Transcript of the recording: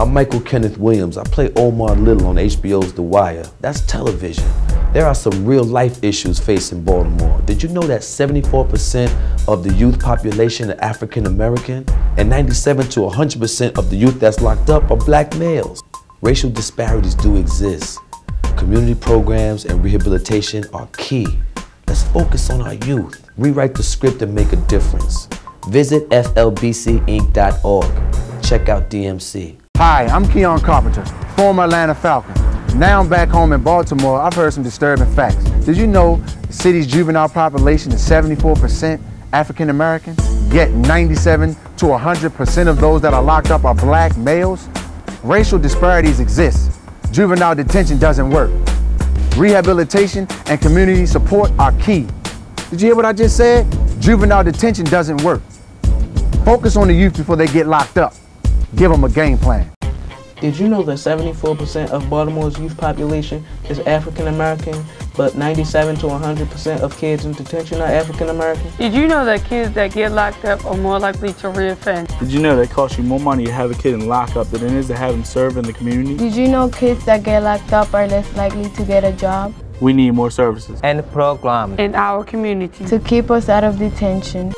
I'm Michael Kenneth Williams. I play Omar Little on HBO's The Wire. That's television. There are some real life issues facing Baltimore. Did you know that 74% of the youth population are African American and 97 to 100% of the youth that's locked up are black males? Racial disparities do exist. Community programs and rehabilitation are key. Let's focus on our youth. Rewrite the script and make a difference. Visit flbcinc.org. Check out DMC. Hi, I'm Keion Carpenter, former Atlanta Falcon. Now I'm back home in Baltimore. I've heard some disturbing facts. Did you know the city's juvenile population is 74% African American? Yet 97 to 100% of those that are locked up are black males? Racial disparities exist. Juvenile detention doesn't work. Rehabilitation and community support are key. Did you hear what I just said? Juvenile detention doesn't work. Focus on the youth before they get locked up. Give them a game plan. Did you know that 74% of Baltimore's youth population is African American, but 97 to 100% of kids in detention are African American? Did you know that kids that get locked up are more likely to reoffend? Did you know that it costs you more money to have a kid in lockup than it is to have him serve in the community? Did you know kids that get locked up are less likely to get a job? We need more services and programs in our community to keep us out of detention.